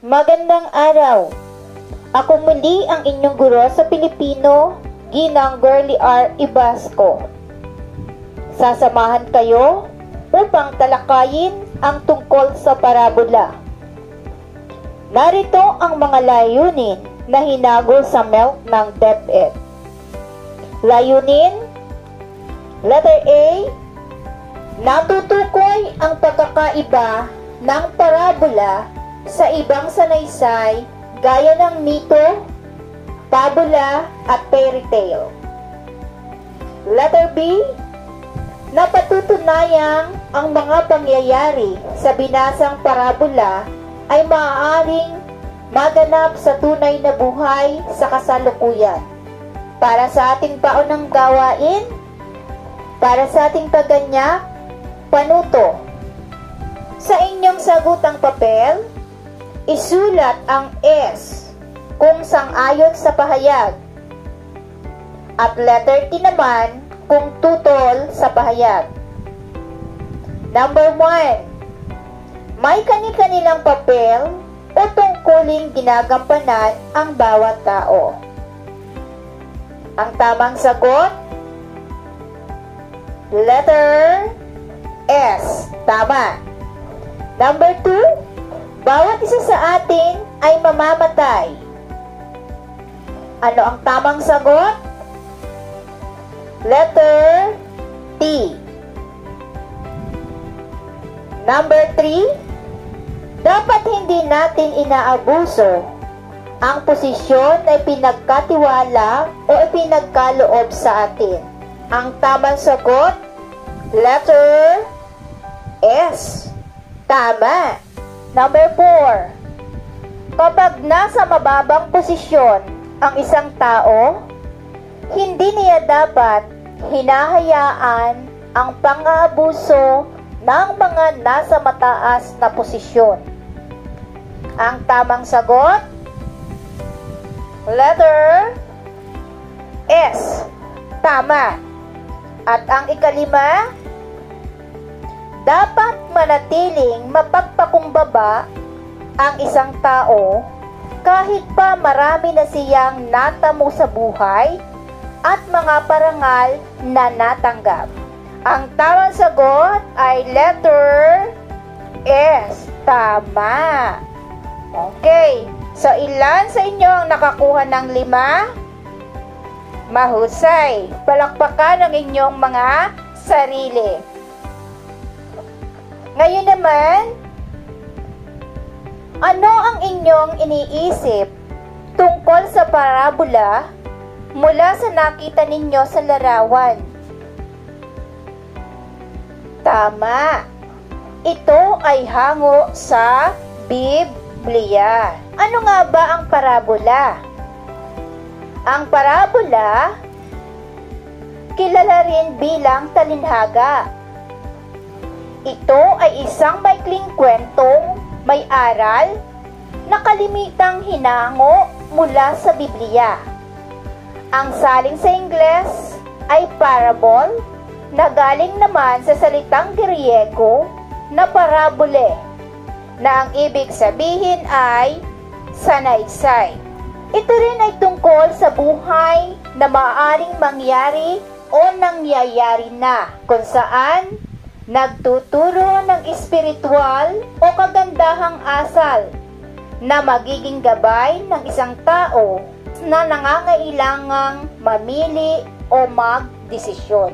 Magandang araw! Ako muli ang inyong guro sa Pilipino, Ginang Girly R. Ibasco. Sasamahan kayo upang talakayin ang tungkol sa parabola. Narito ang mga layunin na hinagol sa milk ng DepEd. Layunin Letter A Natutukoy ang pagkakaiba ng parabola sa ibang sanaysay gaya ng mito, pabula at fairy tale. Letter B Napatutunayang ang mga pangyayari sa binasang parabola ay maaaring maganap sa tunay na buhay sa kasalukuyan. Para sa ating paunang gawain, para sa ating paganyak, panuto. Sa inyong sagutang papel, isulat ang S kung sang-ayon sa pahayag at letter T naman kung tutol sa pahayag. Number 1. May kani-kanilang papel o tungkuling ginagampanan ang bawat tao. Ang tamang sagot, letter S. Tama. Number 2. Bawat isa sa atin ay mamamatay. Ano ang tamang sagot? Letter T. Number 3. Dapat hindi natin inaabuso ang posisyon na pinagkatiwala o ipinagkaloob sa atin. Ang tamang sagot, letter S. Tama. Number 4. Kapag nasa mababang posisyon ang isang tao, hindi niya dapat hinahayaan ang pang-aabuso ng mga nasa mataas na posisyon. Ang tamang sagot, letter S. Tama. At ang ikalima, dapat manatiling mapagpakumbaba ang isang tao kahit pa marami na siyang natamo sa buhay at mga parangal na natanggap. Ang tamang sagot ay letter S. Tama. Okay. So, ilan sa inyo ang nakakuha ng lima? Mahusay. Palakpakan ang inyong mga sarili. Ngayon naman, ano ang inyong iniisip tungkol sa parabola mula sa nakita ninyo sa larawan? Tama. Ito ay hango sa Biblia. Ano nga ba ang parabola? Ang parabola, kilala rin bilang talinhaga. Ito ay isang maikling kwentong may aral na kalimitang hinango mula sa Biblia. Ang saling sa Ingles ay parable na galing naman sa salitang Griego na parabole na ang ibig sabihin ay sanaysay. Ito rin ay tungkol sa buhay na maaaring mangyari o nangyayari na kung saan nagtuturo ng espiritual o kagandahang asal na magiging gabay ng isang tao na nangangailangang mamili o magdesisyon.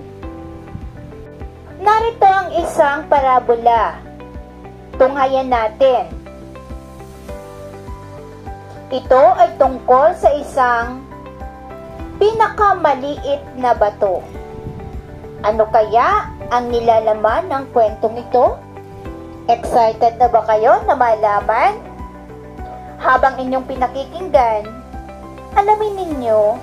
Narito ang isang parabola. Tunghayan natin. Ito ay tungkol sa isang pinakamaliit na bato. Ano kaya ang nilalaman ng kwentong ito? Excited na ba kayo na malaman? Habang inyong pinakikinggan, alamin ninyo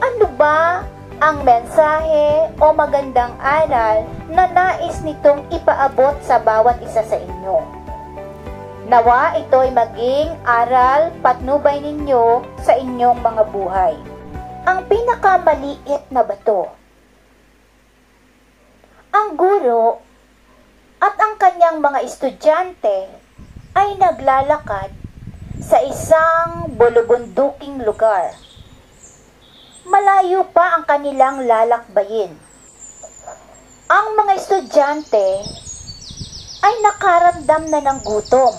ano ba ang mensahe o magandang aral na nais nitong ipaabot sa bawat isa sa inyo. Nawa ito ay maging aral patnubay ninyo sa inyong mga buhay. Ang pinakamaliit na bato. Ang guro at ang kanyang mga estudyante ay naglalakad sa isang bulubunduking lugar. Malayo pa ang kanilang lalakbayin. Ang mga estudyante ay nakaramdam na ng gutom.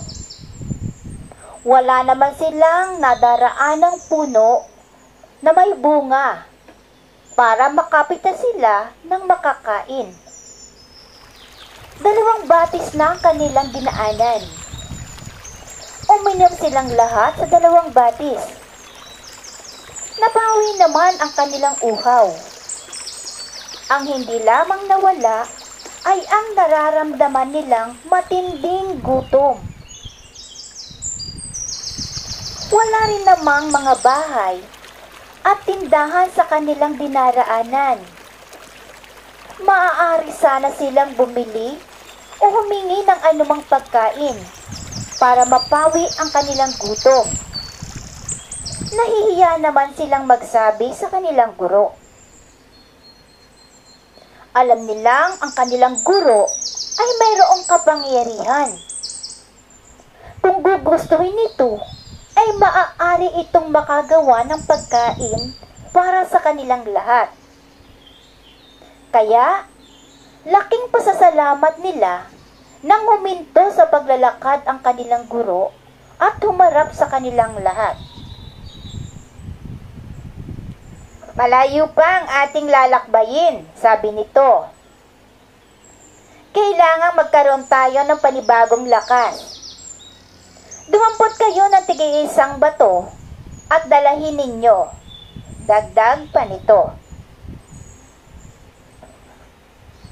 Wala naman silang nadaraan ng puno na may bunga para makapita sila ng makakain. Dalawang batis na ang kanilang dinaanan. Uminom silang lahat sa dalawang batis. Nabawi naman ang kanilang uhaw. Ang hindi lamang nawala ay ang nararamdaman nilang matinding gutom. Wala rin namang mga bahay at tindahan sa kanilang dinaraanan. Maaari sana silang bumili o humingi ng anumang pagkain para mapawi ang kanilang gutom. Nahihiya naman silang magsabi sa kanilang guro. Alam nilang ang kanilang guro ay mayroong kapangyarihan. Kung gugustuhin nito, ay maaari itong makagawa ng pagkain para sa kanilang lahat. Kaya, laking pasasalamat nila nang huminto sa paglalakad ang kanilang guro at humarap sa kanilang lahat. Malayo pa ang ating lalakbayin, sabi nito. Kailangang magkaroon tayo ng panibagong lakas. Dumampot kayo ng tigi isang bato at dalahin ninyo. Dagdag pa nito.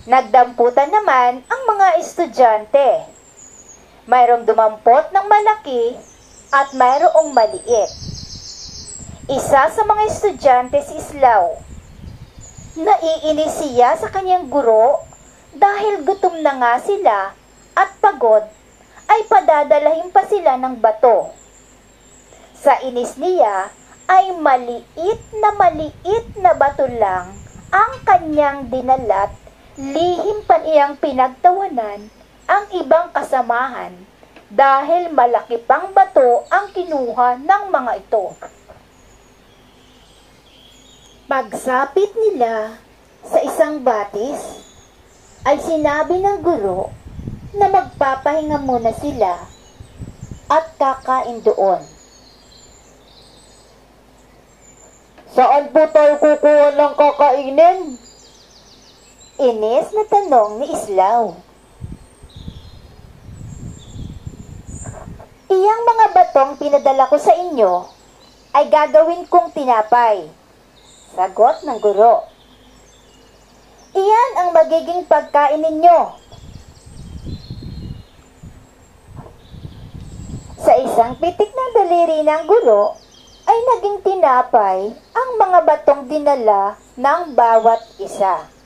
Nagdamputan naman ang mga estudyante. Mayroong dumampot ng malaki at mayroong maliit. Isa sa mga estudyante si Islaw. Naiinis siya sa kanyang guro dahil gutom na nga sila at pagod ay padadalahin pa sila ng bato. Sa inis niya ay maliit na maliit na bato lang ang kanyang dinalat, lihim pa niyang pinagtawanan ang ibang kasamahan dahil malaki pang bato ang kinuha ng mga ito. Pagsapit nila sa isang batis, ay sinabi ng guro na magpapahinga muna sila at kakain doon. Saan po tayo kukuha ng kakainin? Ines na tanong ni Islaw. Iyang mga batong pinadala ko sa inyo ay gagawin kong tinapay Sagot ng guro. Iyan ang magiging pagkain ninyo. Sa isang pitik ng daliri ng guro, ay naging tinapay ang mga batong dinala ng bawat isa.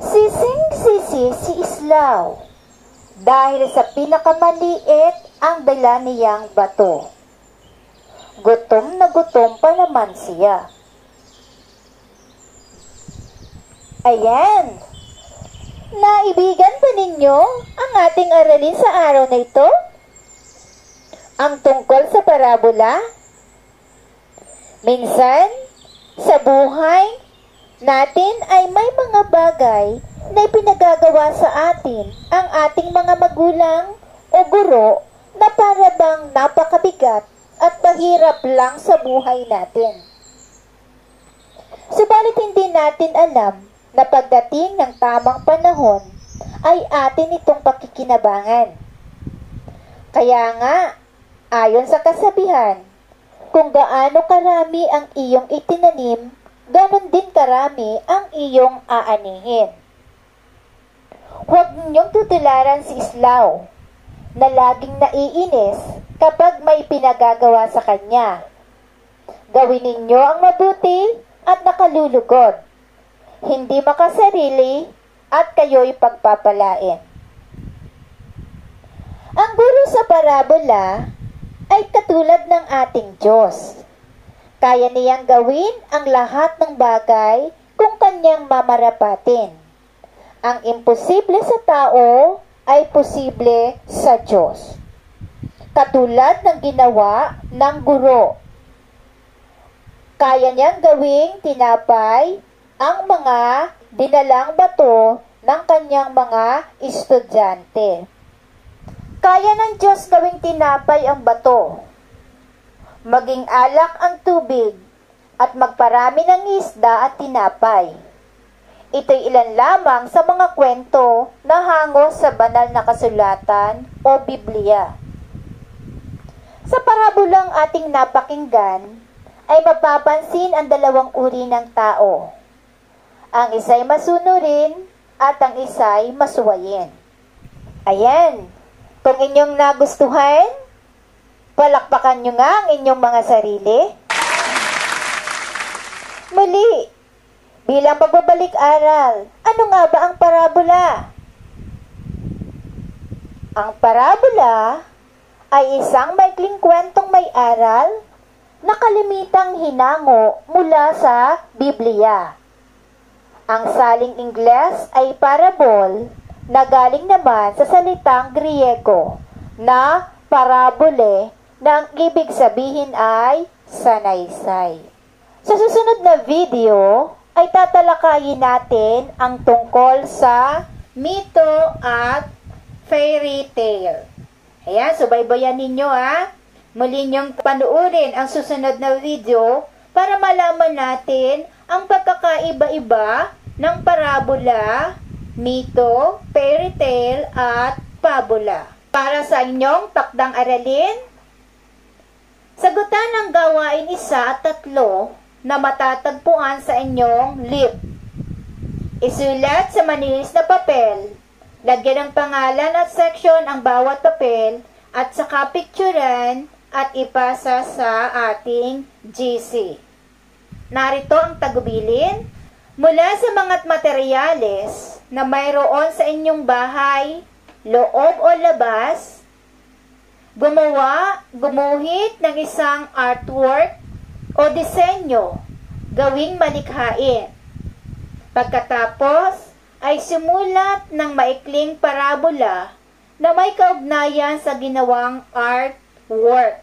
Sising-sisi si Islaw dahil sa pinakamaliit ang dala niyang bato. Gutom na gutom pa naman siya. Ayan! Naibigan ba ninyo ang ating aralin sa araw na ito? Ang tungkol sa parabola? Minsan, sa buhay natin ay may mga bagay na ipinagagawa sa atin ang ating mga magulang o guro na para bang napakabigat at mahirap lang sa buhay natin. Subalit hindi natin alam na pagdating ng tamang panahon ay atin itong pakikinabangan. Kaya nga, ayon sa kasabihan, kung gaano karami ang iyong itinanim, ganon din karami ang iyong aanihin. Huwag ninyong tutularan si Islaw na laging naiinis kapag may pinagagawa sa kanya. Gawin ninyo ang mabuti at nakalulugod. Hindi makasarili at kayo'y pagpapalain. Ang guro sa parabola ay katulad ng ating Diyos kaya niyang gawin ang lahat ng bagay kung kanyang mamarapatin. Ang imposible sa tao ay posible sa Diyos. Katulad ng ginawa ng guro. Kaya niyang gawing tinapay ang mga dinalang bato ng kanyang mga estudyante. Kaya ng Diyos gawing tinapay ang bato, maging alak ang tubig, at magparami ng isda at tinapay. Ito'y ilan lamang sa mga kwento na hango sa banal na kasulatan o Biblia. Sa parabolang ating napakinggan, ay mapapansin ang dalawang uri ng tao. Ang isa'y masunurin at ang isa'y masuwayin. Ayan, kung inyong nagustuhan, palakpakan nyo nga ang inyong mga sarili. Muli, bilang pagbabalik aral, ano nga ba ang parabola? Ang parabola ay isang maikling kwentong may aral na kalimitang hinango mula sa Biblia. Ang saling Ingles ay parabol na galing naman sa salitang Griego na parabole na ang ibig sabihin ay sanaysay. Sa susunod na video ay tatalakayin natin ang tungkol sa mito at fairy tale. Ayan, subaybayan ninyo ha. Muli niyong panuorin ang susunod na video para malaman natin ang pagkakaiba-iba ng parabola, mito, fairy tale, at pabula. Para sa inyong takdang aralin, sagutan ng gawain isa at tatlo na matatagpuan sa inyong lip. Isulat sa manilis na papel Lagyan ng pangalan at section ang bawat papel at saka picturean at ipasa sa ating GC. Narito ang tagubilin. Mula sa mga materyales na mayroon sa inyong bahay, loob o labas, gumawa, gumuhit ng isang artwork o disenyo, gawing malikhain. Pagkatapos, ay sumulat ng maikling parabola na may kaugnayan sa ginawang artwork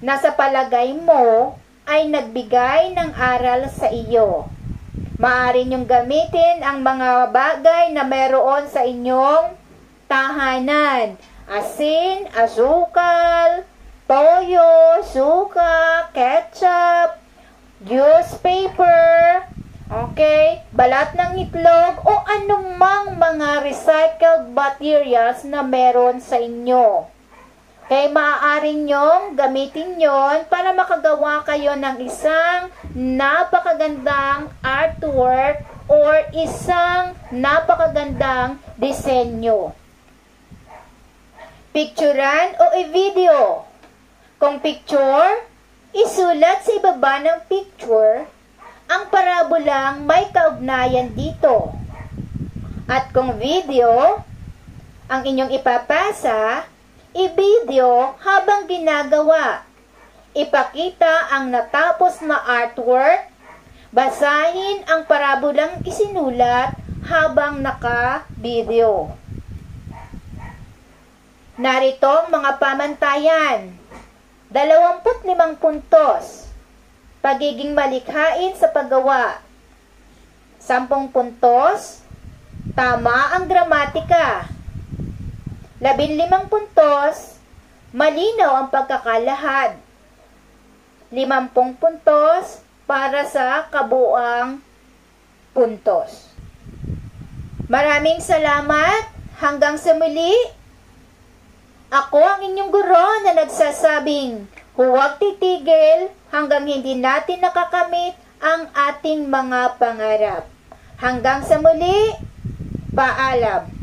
na sa palagay mo ay nagbigay ng aral sa iyo. Maaari niyong gamitin ang mga bagay na meron sa inyong tahanan. Asin, asukal, toyo, suka, ketchup, newspaper, Okay? Balat ng itlog o anumang mga recycled materials na meron sa inyo. Okay, maaaring nyong gamitin yon para makagawa kayo ng isang napakagandang artwork or isang napakagandang disenyo. Picturean o i-video. Kung picture, isulat sa ibaba ng picture ang parabolang may kaugnayan dito. At kung video, ang inyong ipapasa, i-video habang ginagawa. Ipakita ang natapos na artwork, basahin ang parabolang isinulat habang naka-video. Narito ang mga pamantayan. 25 puntos Pagiging malikhain sa paggawa. Sampung puntos. Tama ang gramatika. Labinlimang puntos. Malinaw ang pagkakalahad. Limampung puntos para sa kabuang puntos. Maraming salamat. Hanggang sa muli. Ako ang inyong guro na nagsasabing, huwag titigil hanggang hindi natin nakakamit ang ating mga pangarap. Hanggang sa muli, paalam.